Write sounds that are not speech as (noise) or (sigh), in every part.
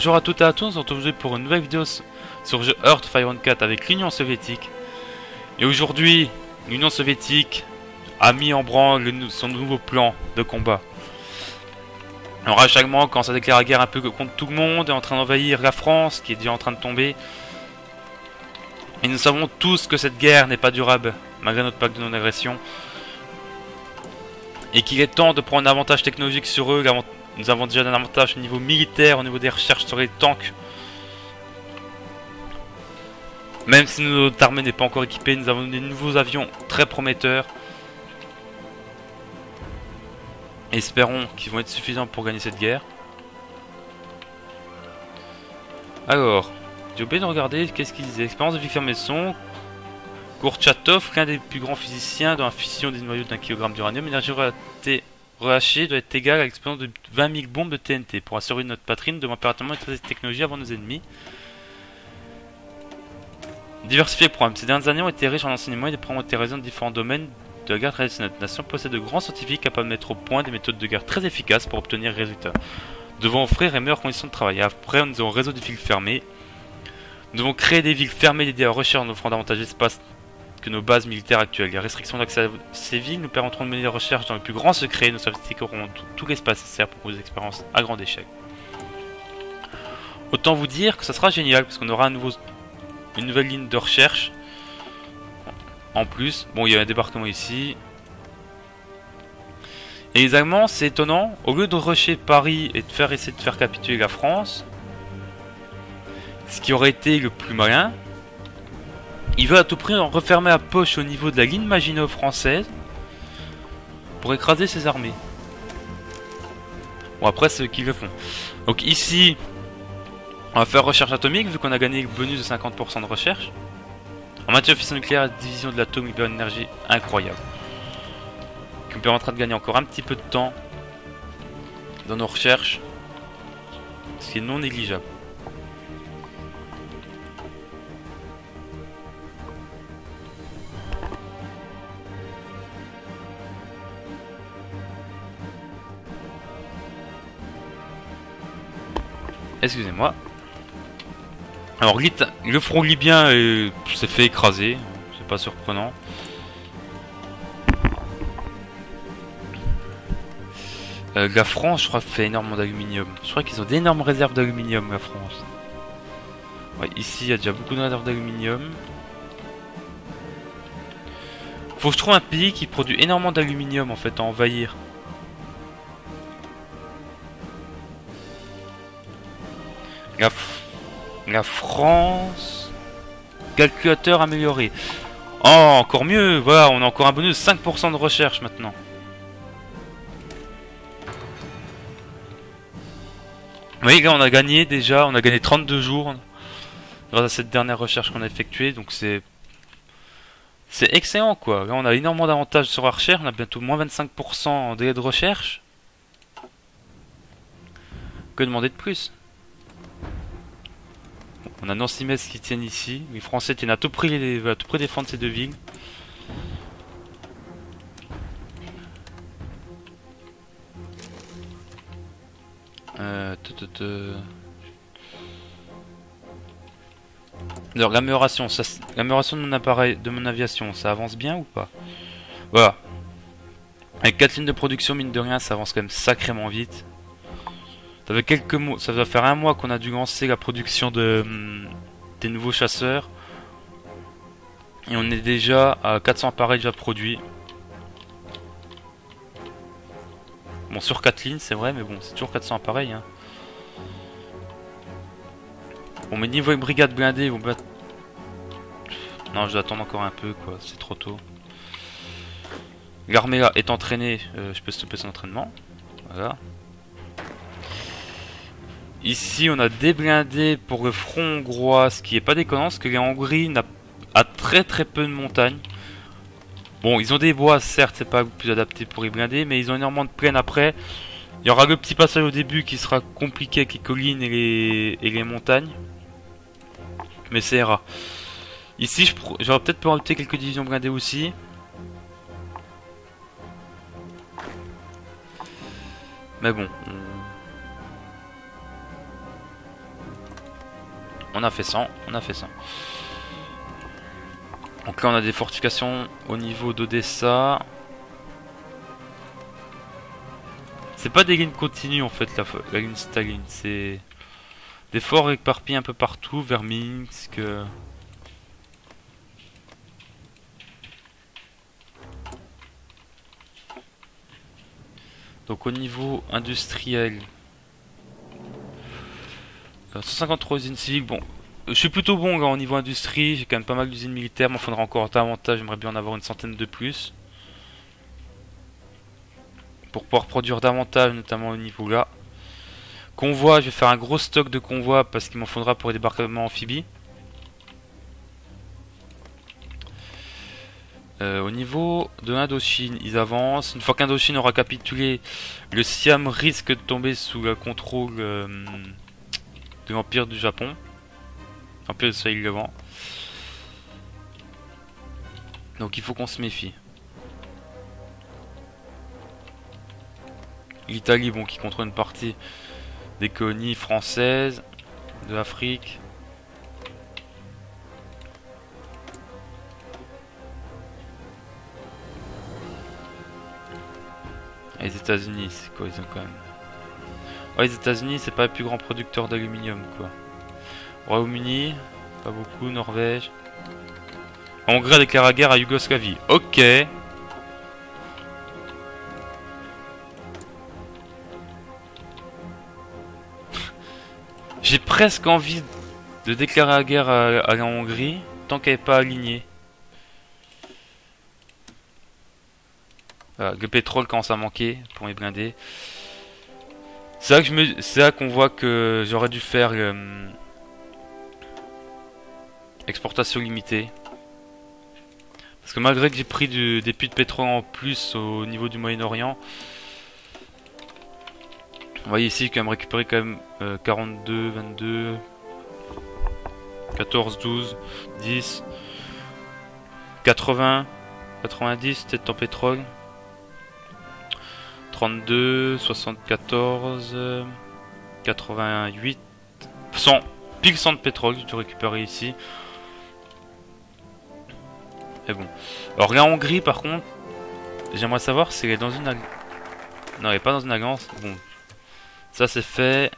Bonjour à toutes et à tous, on se retrouve aujourd'hui pour une nouvelle vidéo sur jeu Earth Fire 4 avec l'Union Soviétique. Et aujourd'hui, l'Union Soviétique a mis en branle son nouveau plan de combat. Alors à chaque moment, quand ça déclare la guerre un peu contre tout le monde, est en train d'envahir la France, qui est déjà en train de tomber. Et nous savons tous que cette guerre n'est pas durable, malgré notre pacte de non-agression. Et qu'il est temps de prendre un avantage technologique sur eux, nous avons déjà un avantage au niveau militaire, au niveau des recherches sur les tanks. Même si notre armée n'est pas encore équipée, nous avons des nouveaux avions très prometteurs. Espérons qu'ils vont être suffisants pour gagner cette guerre. Alors, j'ai oublié de regarder qu'est-ce qu'ils disaient. Expérience de Victor Messon. Gourchatov, l'un des plus grands physiciens dans la fission des noyaux d'un kilogramme d'uranium. Énergie Rehaché doit être égal à l'expérience de 20 000 bombes de TNT. Pour assurer notre patrie, nous devons impérativement utiliser cette technologie avant nos ennemis. Diversifier le programme. Ces dernières années ont été riches en enseignements et des programmes ont été dans différents domaines de la guerre traditionnelle. Notre nation possède de grands scientifiques capables de mettre au point des méthodes de guerre très efficaces pour obtenir résultats. Nous devons offrir les meilleures conditions de travail. Après, nous avons un réseau de villes fermées. Nous devons créer des villes fermées dédiées à la recherche en offrant davantage d'espace que nos bases militaires actuelles. Les restrictions d'accès à ces villes nous permettront de mener des recherches dans les plus grands secrets. Nos sophistiques auront tout, l'espace nécessaire pour vos expériences à grande échelle. Autant vous dire que ça sera génial parce qu'on aura une nouvelle ligne de recherche. En plus, bon, il y a un débarquement ici. Et les Allemands, c'est étonnant, au lieu de rusher Paris et de faire essayer de faire capituler la France, ce qui aurait été le plus malin, il veut à tout prix en refermer la poche au niveau de la ligne Maginot française pour écraser ses armées. Bon après c'est qui le font. Donc ici, on va faire recherche atomique vu qu'on a gagné le bonus de 50% de recherche. En matière de fission nucléaire, division de l'atome libère une énergie incroyable. Qui me permettra de gagner encore un petit peu de temps dans nos recherches. Ce qui est non négligeable. Excusez-moi. Alors le front libyen s'est fait écraser, c'est pas surprenant. Euh, la France, je crois, fait énormément d'aluminium. Je crois qu'ils ont d'énormes réserves d'aluminium, la France. Ouais, ici, il y a déjà beaucoup de réserves d'aluminium. Faut que je un pays qui produit énormément d'aluminium, en fait, à envahir. La, France... Calculateur amélioré. Oh, encore mieux Voilà, on a encore un bonus de 5% de recherche maintenant. Oui, là on a gagné déjà, on a gagné 32 jours grâce à cette dernière recherche qu'on a effectuée, donc c'est c'est excellent quoi. On a énormément d'avantages sur la recherche, on a bientôt moins 25% en délai de recherche. Que demander de plus? On a Nancy-Metz qui tiennent ici. Les Français tiennent à tout prix, à tout prix défendre ces deux villes. Euh, Alors l'amélioration, l'amélioration de mon appareil, de mon aviation, ça avance bien ou pas? Voilà. Avec 4 lignes de production, mine de rien, ça avance quand même sacrément vite. Ça fait quelques ça va faire un mois qu'on a dû lancer la production de hum, des nouveaux chasseurs. Et on est déjà à 400 appareils déjà produits. Bon, sur 4 lignes, c'est vrai, mais bon, c'est toujours 400 appareils. Hein. Bon, mais niveau brigade blindée, ils vont battre... Non, je vais attendre encore un peu, quoi. C'est trop tôt. L'armée est entraînée. Euh, je peux stopper son entraînement. Voilà. Ici, on a des blindés pour le front hongrois, ce qui est pas déconnant, parce que la Hongrie a, très très peu de montagnes. Bon, ils ont des bois, certes, c'est pas le plus adapté pour les blindés, mais ils ont énormément de plaines après. Il y aura le petit passage au début qui sera compliqué avec les collines et les, et les montagnes. Mais c'est ira. Ici, j'aurais peut-être pu rajouter quelques divisions blindées aussi. Mais bon, On a fait 100, on a fait 100. Donc là on a des fortifications au niveau d'Odessa. C'est pas des lignes continues en fait la, ligne Staline, c'est des forts éparpillés un peu partout vers Minsk. Euh. Donc au niveau industriel, 153 euh, usines civiques, bon, je suis plutôt bon au niveau industrie, j'ai quand même pas mal d'usines militaires, il faudra encore davantage, j'aimerais bien en avoir une centaine de plus. Pour pouvoir produire davantage, notamment au niveau là. Convoi, je vais faire un gros stock de convois parce qu'il m'en faudra pour les débarquements amphibies. Euh, au niveau de l'Indochine, ils avancent. Une fois qu'Indochine aura capitulé, le Siam risque de tomber sous le contrôle euh, de l'Empire du Japon. Empire du Soleil Levant. Donc il faut qu'on se méfie. L'Italie, bon, qui contrôle une partie des colonies françaises de l'Afrique. Les États-Unis, c'est quoi Ils ont quand même. Ouais, les États-Unis, c'est pas le plus grand producteur d'aluminium, quoi. Royaume-Uni, pas beaucoup. Norvège. Hongrie a déclaré la guerre à Yougoslavie. Ok. J'ai presque envie de déclarer la guerre à, la Hongrie tant qu'elle n'est pas alignée. le pétrole commence à manquer pour mes blindés. C'est là que je me, c'est qu'on voit que j'aurais dû faire euh, exportation limitée. Parce que malgré que j'ai pris des puits de pétrole en plus au niveau du Moyen-Orient, vous voyez ici quand même récupérer quand même 42, 22, 14, 12, 10, 80, 90 peut-être en pétrole. 32, 74, 88, 100, pile 100 de pétrole que je dois récupérer ici. Et bon. Alors la Hongrie par contre, j'aimerais savoir si elle est dans une... Non, elle est pas dans une alliance. Bon, ça c'est fait.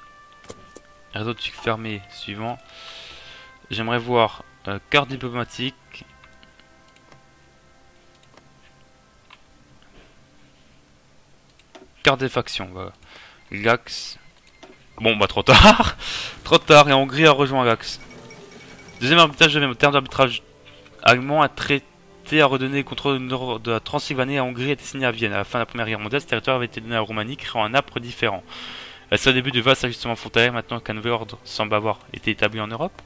Réseau de fermé, suivant. J'aimerais voir euh, carte diplomatique. Carte des factions, voilà. Gax. Bon, bah trop tard. (laughs) trop tard, et Hongrie a rejoint Gax. Deuxième arbitrage de même terme d'arbitrage allemand a traité à redonner le contrôle de la Transylvanie à Hongrie a été signé à Vienne. À la fin de la Première Guerre mondiale, ce territoire avait été donné à la Roumanie, créant un âpre différent. Est-ce au début du vaste ajustement frontalier maintenant qu'un nouvel ordre semble avoir été établi en Europe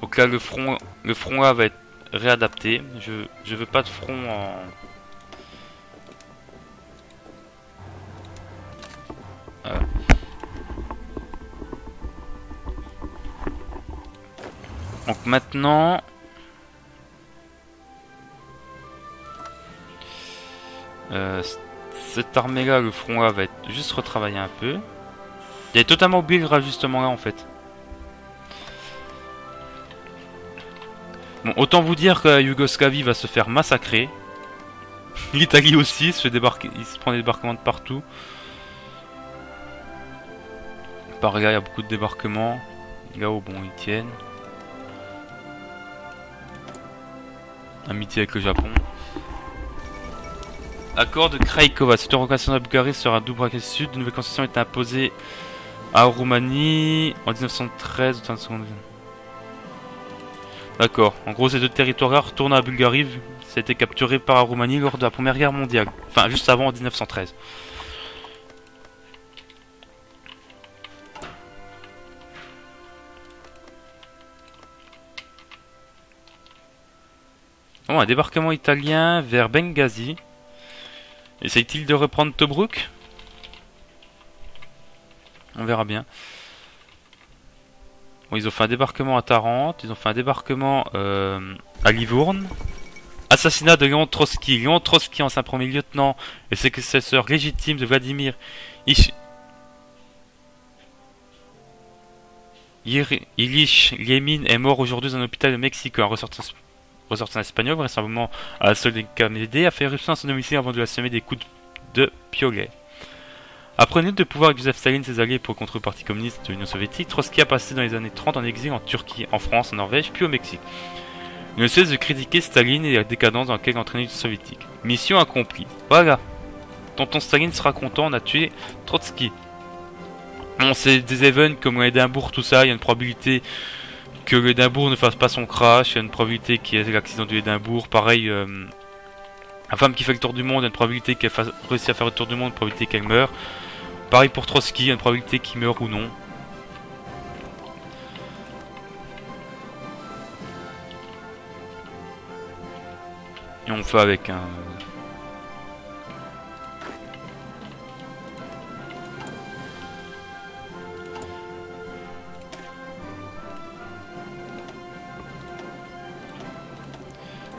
Donc là le front le front A va être réadapté. Je je veux pas de front en Donc maintenant Euh, cette armée-là, le front A, va être juste retravaillé un peu. Il est totalement oublié le rajustement là en fait. Autant vous dire que la Yougoslavie va se faire massacrer. (laughs) L'Italie aussi se fait débarquer, il se prend des débarquements de partout. Par là, il y a beaucoup de débarquements. Là-haut, bon, ils tiennent. Amitié avec le Japon. Accord de Kraïkova. Cette reconnaissance de la Bulgarie sera double braquet sud. Une nouvelle concession est imposée à Roumanie en 1913. D'accord. En gros, ces deux territoires retournent à Bulgarie. Ça a été capturé par la Roumanie lors de la Première Guerre mondiale. Enfin, juste avant, en 1913. Bon, un débarquement italien vers Benghazi. Essaye-t-il de reprendre Tobruk? On verra bien. Ils ont fait un débarquement à Tarente, ils ont fait un débarquement euh, à Livourne. Assassinat de Léon Trotsky. Léon Trotsky, ancien premier lieutenant et successeur légitime de Vladimir Ilich Lémin est mort aujourd'hui dans un hôpital de Mexique. Un ressortissant, espagnol, vraisemblablement à la KMD, a fait éruption à son domicile avant de semer des coups de piolet. Lutte de pouvoir Joseph Staline, ses alliés pour contre le Parti communiste de l'Union soviétique, Trotsky a passé dans les années 30 en exil en Turquie, en France, en Norvège, puis au Mexique. Il ne cesse de critiquer Staline et la décadence dans laquelle entraîné l'Union soviétique. Mission accomplie. Voilà. Tonton Staline sera content, on a tué Trotsky. Bon, c'est des événements comme Edimbourg, tout ça, il y a une probabilité que l'Edimbourg ne fasse pas son crash, il y a une probabilité qu'il y ait l'accident du Edimbourg, pareil, euh, la femme qui fait le tour du monde, il y a une probabilité qu'elle réussisse à faire le tour du monde, une probabilité qu'elle meure. Pareil pour Trotsky, une probabilité qu'il meure ou non. Et on fait avec un...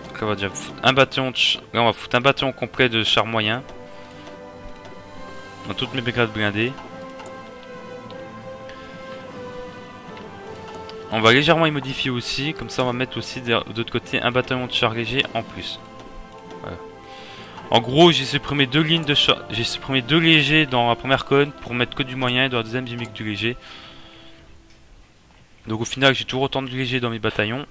Donc on va foutre un bâton, on va foutre un bâton complet de char moyen. Dans toutes mes brigades blindées. On va légèrement y modifier aussi, comme ça on va mettre aussi de l'autre côté un bataillon de char léger en plus. En gros, j'ai supprimé deux lignes de char, j'ai supprimé deux légers dans la première colonne pour mettre que du moyen et dans la deuxième j'ai mis que du léger. Donc au final, j'ai toujours autant de légers dans mes bataillons,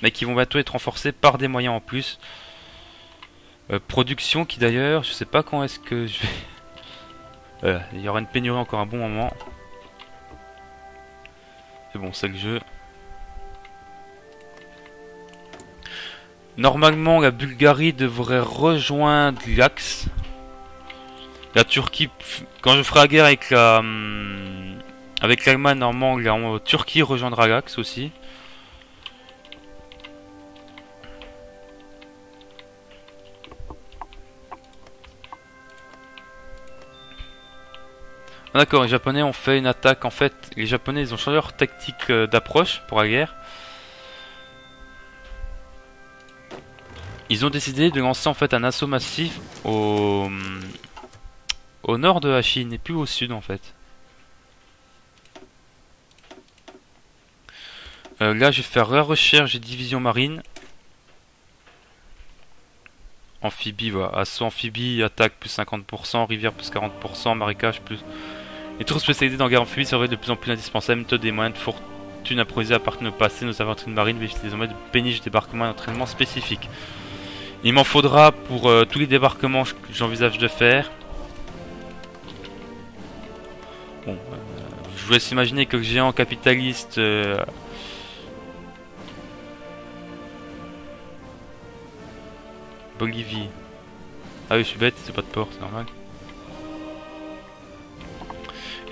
mais qui vont bientôt être renforcés par des moyens en plus. Euh, production qui d'ailleurs, je sais pas quand est-ce que je vais... (laughs) Il y aura une pénurie encore un bon moment. C'est bon, c'est le jeu. Normalement, la Bulgarie devrait rejoindre l'Axe. La Turquie, quand je ferai la guerre avec la, hum, avec l'Allemagne, normalement, la Turquie rejoindra l'Axe aussi. Ah, d'accord, les Japonais ont fait une attaque. En fait, les Japonais, ils ont changé leur tactique euh, d'approche pour la guerre. Ils ont décidé de lancer en fait un assaut massif au, nord de la Chine et plus au sud en fait. Euh, là, je vais faire la recherche des divisions marines. Amphibie, voilà. Assaut amphibie, attaque plus 50%, rivière plus 40%, marécage plus... Les troupes spécialisées dans guerre amphibie seraient de plus en plus indispensables. Méthode des moyens de fortune improvisés à partir de nos passés, nos aventures marines véhiculent désormais de péniches, débarquements et d'entraînement spécifiques. Il m'en faudra pour euh, tous les débarquements que j'envisage de faire. Bon, euh, je vous laisse imaginer que le géant capitaliste... Euh, Bolivie. Ah oui, je suis bête, c'est pas de port, c'est normal.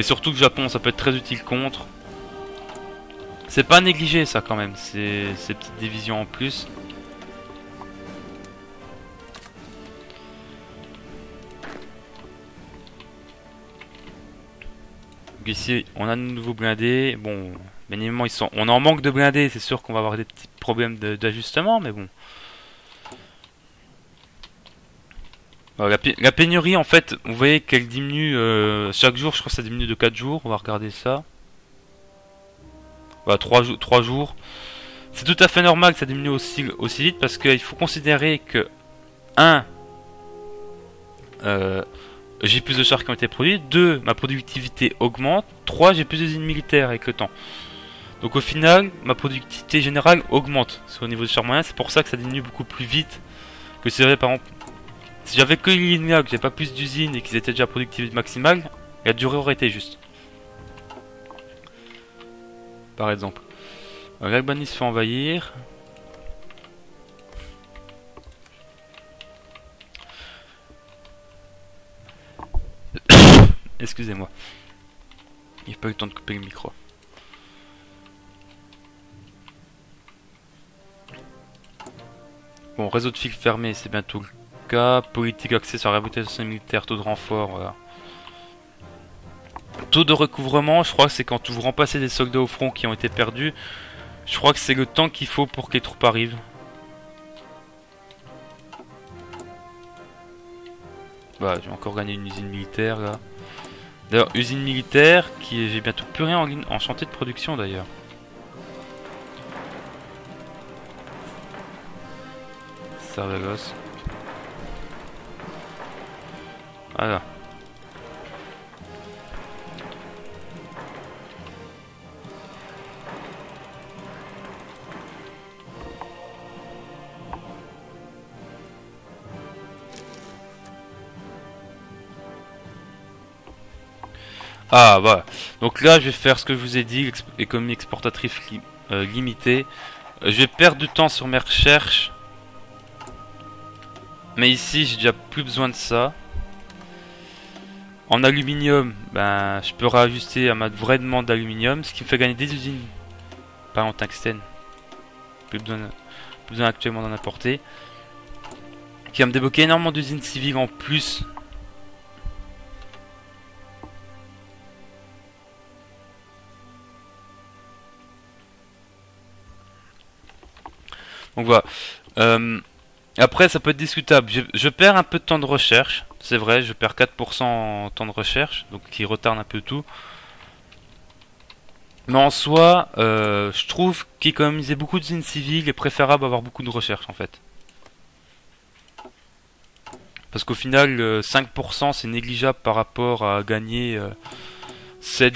Et surtout que Japon, ça peut être très utile contre. C'est pas négligé ça quand même, ces petites divisions en plus. ici, on a de nouveaux blindés. Bon, minimum, ils sont. On en manque de blindés, c'est sûr qu'on va avoir des petits problèmes d'ajustement, mais bon. La, pénurie, en fait, vous voyez qu'elle diminue euh, chaque jour. Je crois que ça diminue de 4 jours. On va regarder ça. Voilà, 3, 3 jours. C'est tout à fait normal que ça diminue aussi, vite parce qu'il faut considérer que 1 j'ai plus de chars qui ont été produits. 2, ma productivité augmente. 3, j'ai plus d'usines militaires avec le temps. Donc au final, ma productivité générale augmente sur le niveau de chars moyens. C'est pour ça que ça diminue beaucoup plus vite que si j'avais par exemple... Si j'avais que l'INEA, que j'ai pas plus d'usines et qu'ils étaient déjà productivité maximale, la durée aurait été juste. Par exemple. L'Albanie se fait envahir. (coughs) Excusez-moi. Il n'y a pas eu le temps de couper le micro. Bon, réseau de fil fermé, c'est bientôt le politique axée sur la réputation militaire, taux de renfort, voilà. Taux de recouvrement, je crois que c'est quand vous remplacez des soldats au front qui ont été perdus. Je crois que c'est le temps qu'il faut pour que les troupes arrivent. Bah, j'ai encore gagné une usine militaire là. D'ailleurs, usine militaire qui j'ai bientôt plus rien en, en chantier de production d'ailleurs. Servagos. Voilà. Ah voilà. Donc là je vais faire ce que je vous ai dit, économie exportatrice euh, limitée. Euh, je vais perdre du temps sur mes recherches. Mais ici j'ai déjà plus besoin de ça. En aluminium, ben je peux réajuster à ma vraie demande d'aluminium, ce qui me fait gagner des usines. Pas en tungstène. Plus besoin, actuellement d'en apporter. Qui va me débloquer énormément d'usines civiles en plus Donc voilà. Euh, après, ça peut être discutable. Je, perds un peu de temps de recherche. C'est vrai, je perds 4% en temps de recherche, donc qui retarde un peu tout. Mais en soi, euh, je trouve qu'économiser beaucoup d'usines civiles est préférable à avoir beaucoup de recherche en fait. Parce qu'au final, 5% c'est négligeable par rapport à gagner 7,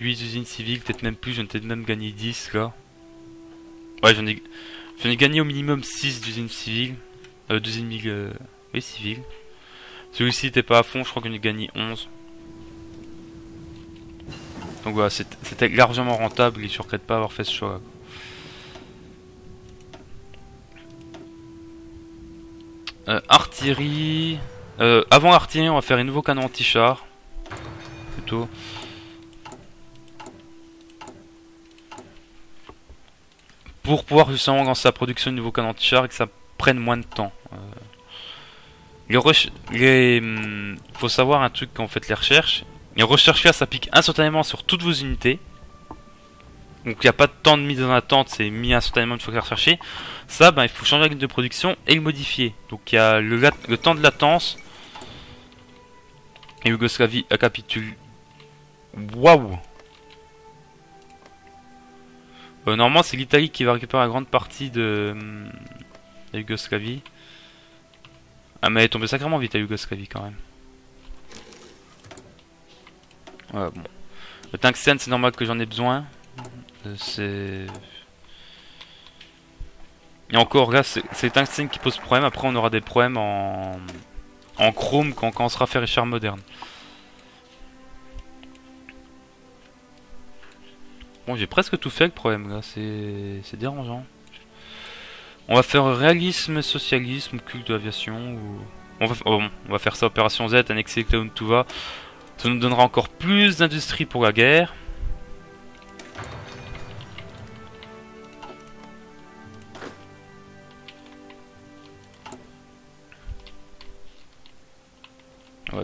8 usines civiles, peut-être même plus, j'en ai peut-être même gagné 10 là. Ouais, j'en ai, gagné au minimum 6 d'usines civiles. Euh, d'usines euh, oui, civiles. Celui-ci n'était pas à fond, je crois qu'on a gagné 11. Donc voilà, c'était largement rentable, il ne regrette pas avoir fait ce choix. Euh, artillerie. Euh, avant artillerie, on va faire un nouveau canon anti-char. Plutôt. pour pouvoir justement lancer la production de nouveaux canons anti-char et que ça prenne moins de temps. Euh, les, hum, faut savoir un truc quand vous faites les recherches. Les recherches ça pique instantanément sur toutes vos unités. Donc il n'y a pas de temps de mise en attente, c'est mis instantanément une fois que recherché. Ça, ben, il faut changer la ligne de production et le modifier. Donc il y a le, temps de latence. Et Yougoslavie a capitulé. Waouh euh, normalement, c'est l'Italie qui va récupérer la grande partie de hum, la Yougoslavie. Ah, mais elle est tombée sacrément vite à Yougoslavie quand même. Bon. Le tungstène, c'est normal que j'en ai besoin. Euh, c'est. Et encore, c'est le tungstène qui pose problème. Après, on aura des problèmes en, chrome quand, quand on sera fait les chars modernes. Bon, j'ai presque tout fait le problème là, c'est dérangeant. On va faire réalisme, socialisme, culte de l'aviation ou... On va, oh, on va faire ça, opération Z, annexer Clown va. Ça nous donnera encore plus d'industrie pour la guerre.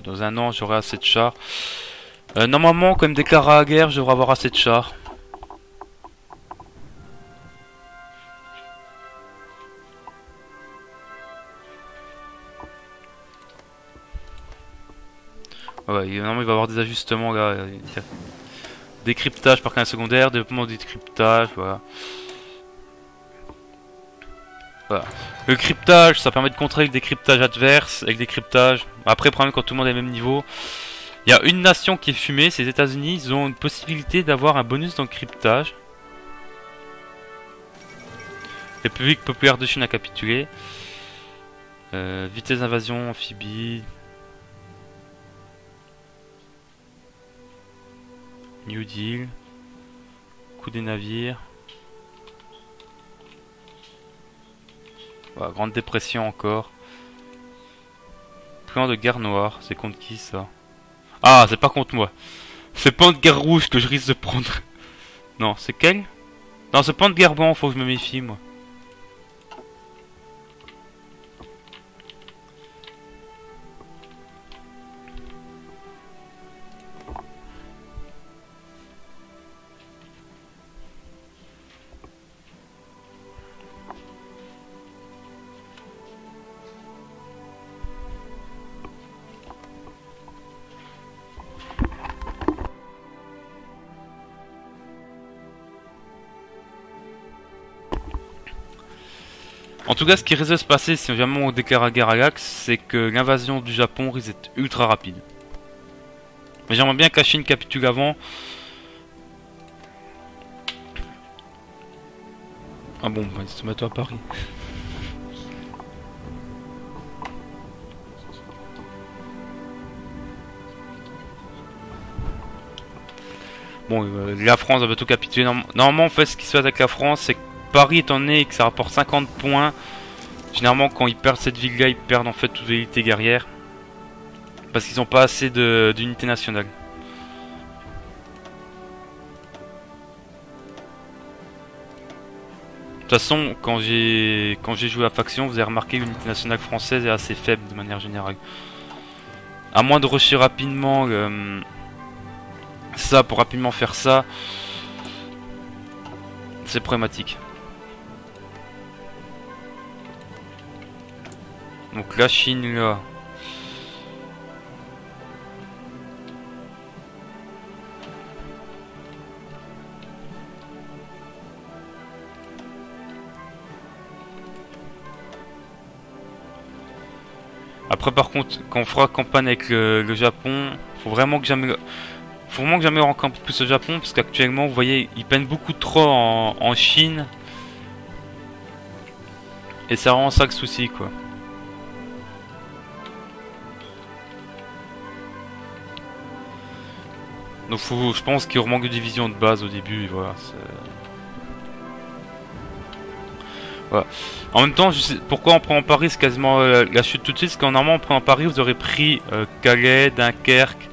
Dans un an, j'aurai assez de chars. Euh, normalement, quand même déclarer la guerre, je devrais avoir assez de chars. Ouais, normalement il va y avoir des ajustements là. Décryptage par canal secondaire, développement de décryptage, voilà. Voilà. Le cryptage, ça permet de contrer le décryptage adverse, avec décryptage. Après, problème quand tout le monde est au même niveau. Il y a une nation qui est fumée, c'est les États-Unis. Ils ont une possibilité d'avoir un bonus dans le cryptage. République populaire de Chine a capitulé. Euh, vitesse d'invasion, amphibie, New Deal. Coup des navires. Grande dépression encore. Plan de guerre noire. C'est contre qui ça? Ah, c'est pas contre moi. C'est plan de guerre rouge que je risque de prendre. non, c'est quel Non, c'est plan de guerre blanc, faut que je me méfie moi. En tout cas, ce qui risque de se passer si jamais on déclare la guerre à l'Axe, c'est que l'invasion du Japon risque d'être ultra rapide. Mais j'aimerais bien que la Chine capitule avant. Ah bon, bah, se met à Paris. Bon, euh, la France va bientôt capituler. Normalement, en fait, ce qui se passe avec la France, c'est que Paris, étant donné que ça rapporte 50 points, généralement, quand ils perdent cette ville-là, ils perdent en fait toute vérité guerrière. Parce qu'ils n'ont pas assez d'unité nationale. De toute façon, quand j'ai quand j'ai joué à faction, vous avez remarqué que l'unité nationale française est assez faible de manière générale. À moins de rusher rapidement euh, ça pour rapidement faire ça, c'est problématique. Donc la Chine là. Après par contre, quand on fera campagne avec le, Japon, faut vraiment que jamais faut vraiment que jamais encore plus au Japon parce qu'actuellement vous voyez ils peinent beaucoup trop en, Chine et c'est vraiment ça le souci quoi. Donc faut, je pense qu'il manque de division de base au début, voilà. voilà. En même temps, je sais, pourquoi on prend Paris, c'est quasiment euh, la chute tout de suite, parce qu'en normalement on prend Paris, vous aurez pris euh, Calais, Dunkerque,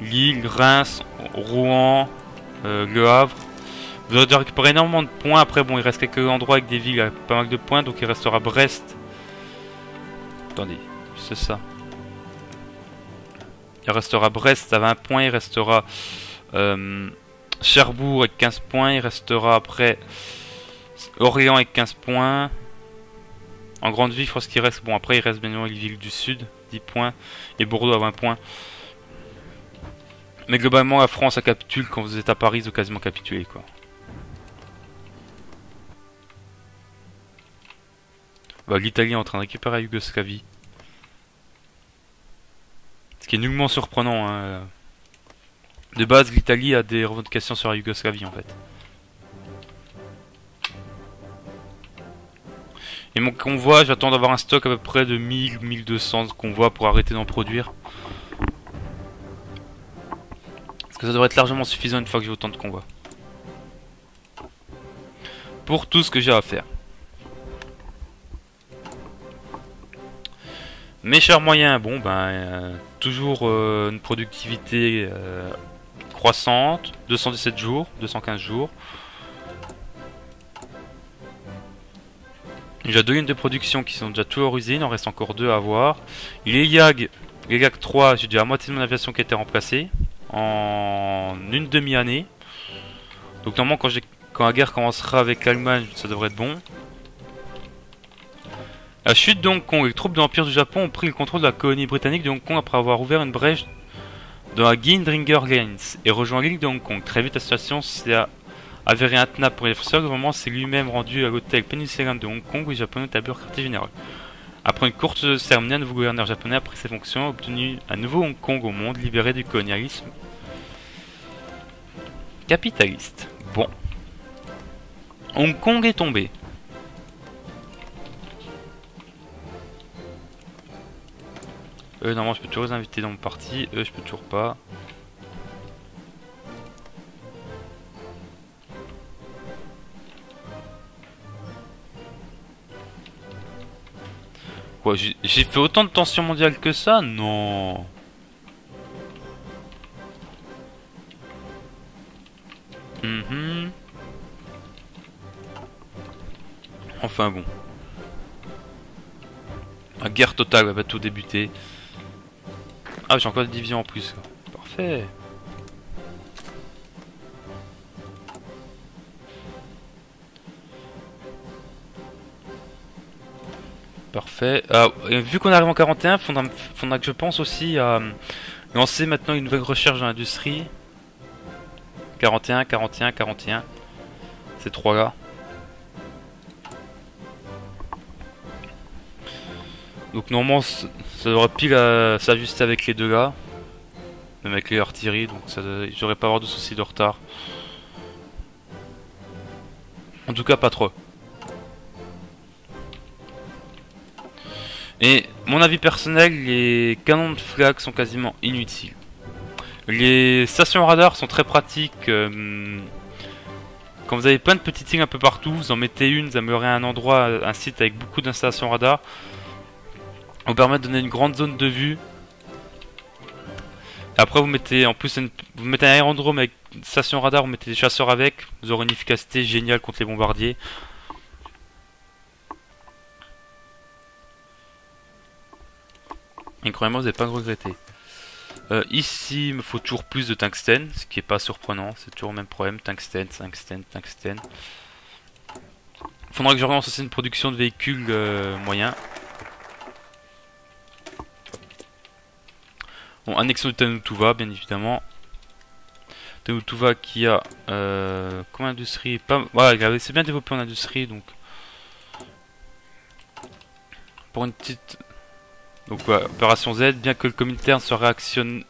Lille, Reims, Rouen, euh, Le Havre. Vous aurez récupéré énormément de points, après bon il reste quelques endroits avec des villes avec pas mal de points, donc il restera Brest. Attendez, c'est ça. Il restera Brest à 20 points, il restera euh, Cherbourg avec 15 points, il restera après Orléans avec 15 points. En grande ville, je pense qu'il reste. Bon, après, il reste bien évidemment les villes du sud, 10 points, et Bordeaux à 20 points. Mais globalement, la France a capitule quand vous êtes à Paris, ont quasiment capitulé quoi. Bah, L'Italie est en train de récupérer la Yougoslavie. Ce qui est nullement surprenant. Hein. De base, l'Italie a des revendications sur la Yougoslavie en fait. Et mon convoi, j'attends d'avoir un stock à peu près de 1000-1200 convois pour arrêter d'en produire. Parce que ça devrait être largement suffisant une fois que j'ai autant de convois. Pour tout ce que j'ai à faire. Mes chers moyens, bon ben, euh, toujours euh, une productivité euh, croissante, 217 jours, 215 jours. J'ai deux lignes de production qui sont déjà tout hors usine, il en reste encore deux à voir. Les YAG, les YAG 3, j'ai déjà moitié de mon aviation qui a été remplacée en une demi-année. Donc normalement quand, quand la guerre commencera avec l'Allemagne, ça devrait être bon. La chute de Hong Kong. Les troupes de l'Empire du Japon ont pris le contrôle de la colonie britannique de Hong Kong après avoir ouvert une brèche dans la Gindringer Lines et rejoint l'île de Hong Kong. Très vite, la situation s'est avérée intenable pour les forces. Le moment s'est lui-même rendu à l'hôtel péninsulaire de Hong Kong où les Japonais ont établi leur quartier général. Après une courte cérémonie, un nouveau gouverneur japonais a pris ses fonctions a obtenu un nouveau Hong Kong au monde, libéré du colonialisme capitaliste. Bon. Hong Kong est tombé. Eux, normalement, je peux toujours les inviter dans mon parti. Eux, je peux toujours pas. Quoi, j'ai fait autant de tension mondiale que ça? Non mhm. Enfin bon. La guerre totale va tout débuter. Ah, j'ai encore des divisions en plus. Parfait. Parfait. Ah, vu qu'on arrive en 41, faudra, faudra que je pense aussi à euh, lancer maintenant une nouvelle recherche dans l'industrie. 41, 41, 41. Ces trois Donc normalement ça devrait pile s'ajuster avec les deux là. Même avec les artilleries, donc ça j'aurais pas avoir de soucis de retard. En tout cas pas trop. Et mon avis personnel, les canons de flag sont quasiment inutiles. Les stations radar sont très pratiques. Euh, quand vous avez plein de petites lignes un peu partout, vous en mettez une, vous améliorez un endroit, un site avec beaucoup d'installations radar. Vous permet de donner une grande zone de vue. après vous mettez en plus vous mettez un aérodrome avec une station radar, vous mettez des chasseurs avec, vous aurez une efficacité géniale contre les bombardiers. Croyez-moi, vous n'allez pas regretter. Euh, ici, il me faut toujours plus de tungstène, ce qui est pas surprenant. C'est toujours le même problème. Tungstène, tungstène, tungstène. Faudra que je relance aussi une production de véhicules euh, moyens. Bon, annexion de Tanutuva, bien évidemment. Tanutuva qui a... Euh, comme industrie... Pas, voilà, c'est bien développé en industrie, donc... Pour une petite donc opération Z, bien que le communautaire soit réactionnaire,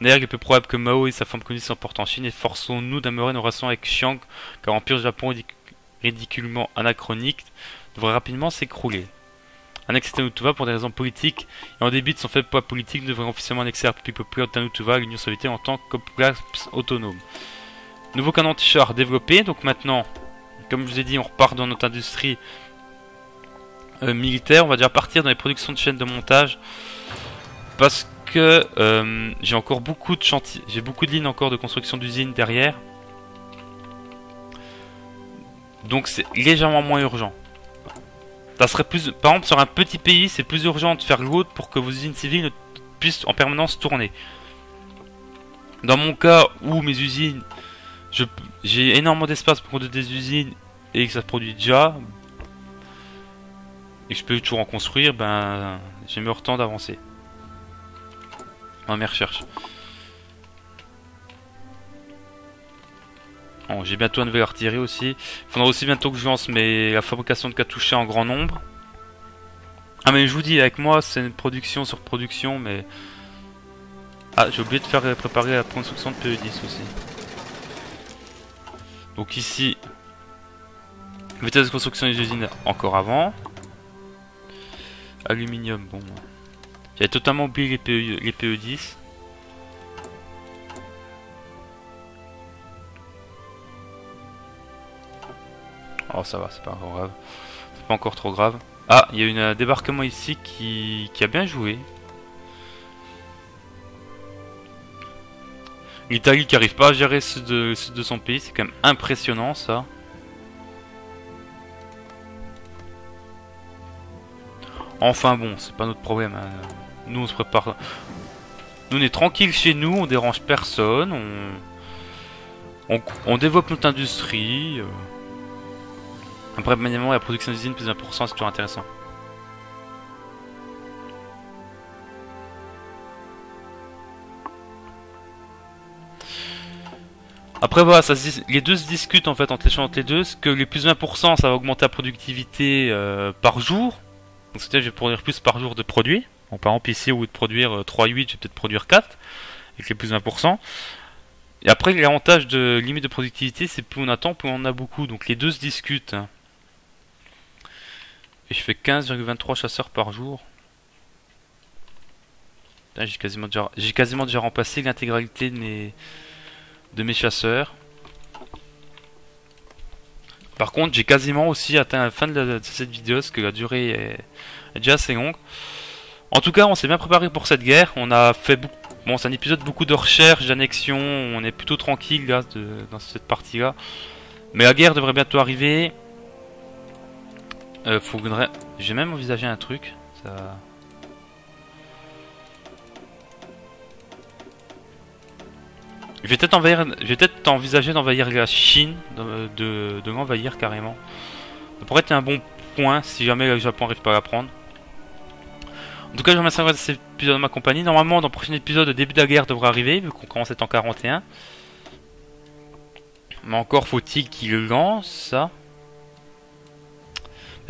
il est peu probable que Mao et sa femme connue s'emportent en Chine et forçons-nous d'améliorer nos relations avec Xiang, car l'Empire du Japon ridiculement anachronique devrait rapidement s'écrouler. Annexer Tanutuva pour des raisons politiques et en débit de son faible poids politique devrait officiellement annexer la populaire de Tanutuva à l'Union soviétique en tant que autonome. Nouveau canon t-shirt développé, donc maintenant, comme je vous ai dit, on repart dans notre industrie euh, militaire, on va dire partir dans les productions de chaînes de montage parce que euh, j'ai encore beaucoup de chantiers, j'ai beaucoup de lignes encore de construction d'usines derrière. Donc c'est légèrement moins urgent. Ça serait plus, par exemple sur un petit pays, c'est plus urgent de faire l'autre pour que vos usines civiles puissent en permanence tourner. Dans mon cas où mes usines, j'ai énormément d'espace pour produire des usines et que ça produit déjà, et je peux toujours en construire, ben j'ai le temps d'avancer. Dans mes recherches. Bon, j'ai bientôt un nouvelle artillerie aussi. Il faudra aussi bientôt que je lance mes... la fabrication de cartouches en grand nombre. Ah mais je vous dis, avec moi c'est une production sur production, mais... Ah, j'ai oublié de faire préparer la construction de PE10 aussi. Donc ici, vitesse de construction des usines encore avant. Aluminium, bon. J'avais totalement oublié les, PE, les PE10. Oh ça va, c'est pas grave. C'est pas encore trop grave. Ah, il y a eu un débarquement ici qui, a bien joué. L'Italie qui arrive pas à gérer ce de, de son pays, c'est quand même impressionnant ça. Enfin bon, c'est pas notre problème. Hein. Nous on se prépare. Nous on est tranquille chez nous, on dérange personne, on, on, développe notre industrie. Euh. Après, manièrement, la production d'usine plus 1%, c'est toujours intéressant. Après voilà, les deux se discutent en fait entre les, les deux, que les plus 20% ça va augmenter la productivité euh, par jour, donc c'est-à-dire je vais produire plus par jour de produits. Par exemple ici au lieu de produire 3-8, euh, je vais peut-être produire 4 avec les plus 20%. Et après l'avantage de limite de productivité c'est plus on attend, plus on en a beaucoup. Donc les deux se discutent. Et je fais 15,23 chasseurs par jour. J'ai quasiment déjà, remplacé l'intégralité de mes, chasseurs. Par contre, j'ai quasiment aussi atteint la fin de, cette vidéo, parce que la durée est, déjà assez longue. En tout cas, on s'est bien préparé pour cette guerre. On a fait beaucoup... Bon, c'est un épisode beaucoup de recherche, d'annexion. On est plutôt tranquille dans cette partie-là. Mais la guerre devrait bientôt arriver. Euh, J'ai même envisagé un truc. Ça... Je vais peut-être envisager d'envahir la Chine, de, l'envahir carrément. Ça pourrait être un bon point si jamais le Japon n'arrive pas à la prendre. En tout cas, je remercie de cet épisode de ma compagnie. Normalement, dans le prochain épisode, le début de la guerre devrait arriver, vu qu'on commence à être en 41. Mais encore faut-il qu'il lance ça.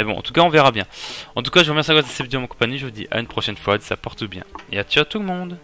Mais bon, en tout cas, on verra bien. En tout cas, je vous remercie d'avoir vidéo en compagnie. Je vous dis à une prochaine fois. Ça porte bien. Et à tout le monde